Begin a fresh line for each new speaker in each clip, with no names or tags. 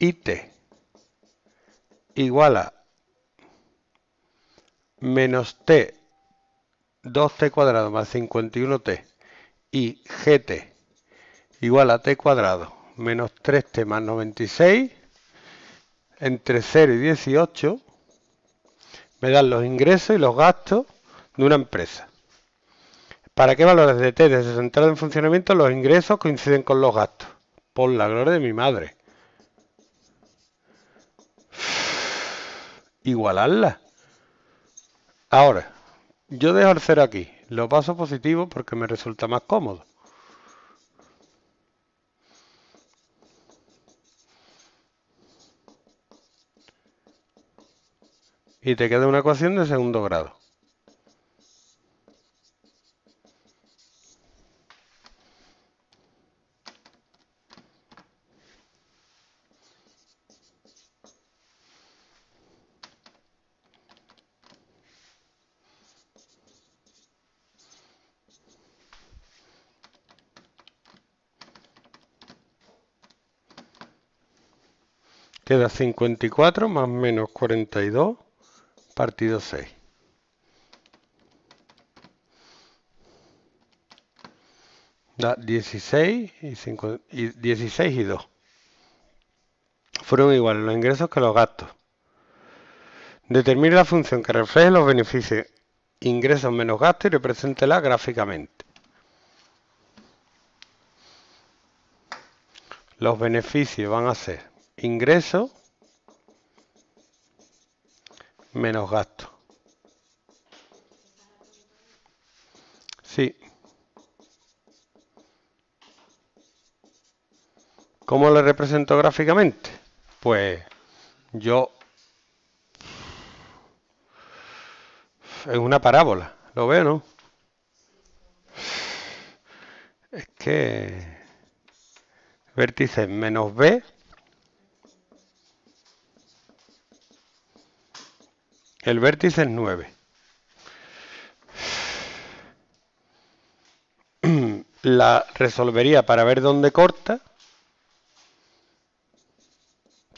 IT igual a menos T 2T cuadrado más 51T y GT igual a T cuadrado menos 3T más 96 entre 0 y 18 me dan los ingresos y los gastos de una empresa. ¿Para qué valores de T desde su entrada en funcionamiento los ingresos coinciden con los gastos? Por la gloria de mi madre. Igualarla. Ahora, yo dejo el cero aquí. Lo paso positivo porque me resulta más cómodo. Y te queda una ecuación de segundo grado. Queda 54 más menos 42 partido 6. Da 16 y, 5, y 16 y 2. Fueron iguales los ingresos que los gastos. Determine la función que refleje los beneficios ingresos menos gastos y represéntela gráficamente. Los beneficios van a ser ingresos menos gasto. Sí. ¿Cómo lo represento gráficamente? Pues yo... Es una parábola, ¿lo veo, no? Es que... Vértice menos B El vértice es 9. La resolvería para ver dónde corta.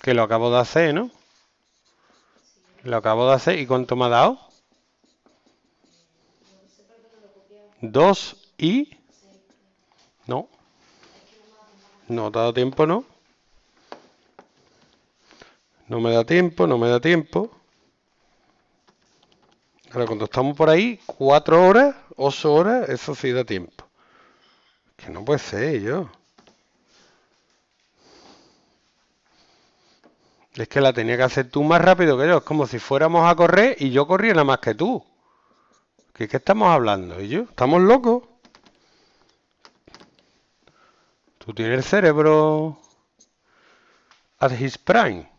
Que lo acabo de hacer, ¿no? Lo acabo de hacer. ¿Y cuánto me ha dado? 2 y... No. No te ha dado tiempo, ¿no? No me da tiempo, no me da tiempo. Ahora, cuando estamos por ahí, cuatro horas, ocho horas, eso sí da tiempo. Que no puede ser, yo. Es que la tenía que hacer tú más rápido que yo. Es como si fuéramos a correr y yo corriera más que tú. ¿Qué, qué estamos hablando? ¿Y yo? ¿Estamos locos? Tú tienes el cerebro at his prime.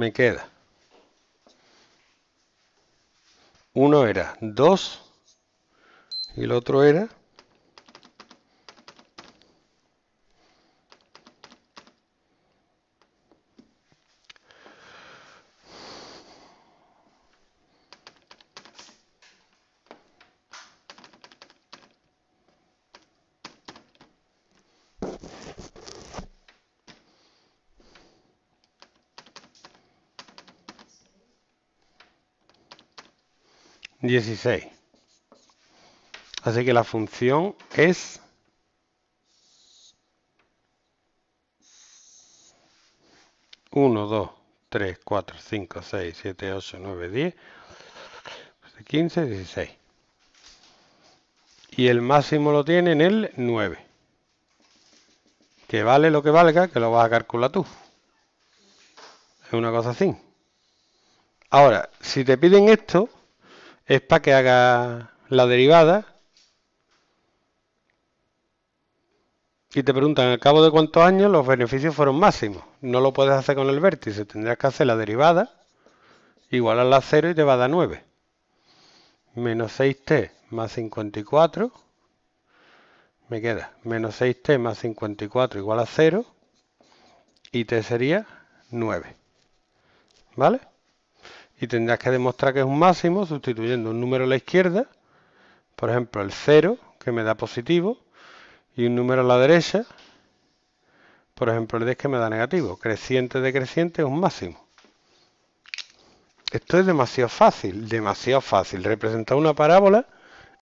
Me queda. Uno era 2 y el otro era 16. Así que la función es uno, dos, tres, cuatro, cinco, seis, siete, ocho, nueve, diez, quince, dieciséis. Y el máximo lo tiene en el 9. Que vale lo que valga, que lo vas a calcular tú. Es una cosa así. Ahora, si te piden esto, es para que haga la derivada y te preguntan al cabo de cuántos años los beneficios fueron máximos. No lo puedes hacer con el vértice, tendrás que hacer la derivada igual a la 0 y te va a dar 9. Menos 6t más 54 me queda menos 6t más 54 igual a 0 y t sería 9. ¿Vale? Y tendrás que demostrar que es un máximo sustituyendo un número a la izquierda, por ejemplo el 0, que me da positivo, y un número a la derecha, por ejemplo el 10 que me da negativo. Creciente de creciente es un máximo. Esto es demasiado fácil, demasiado fácil. Representar una parábola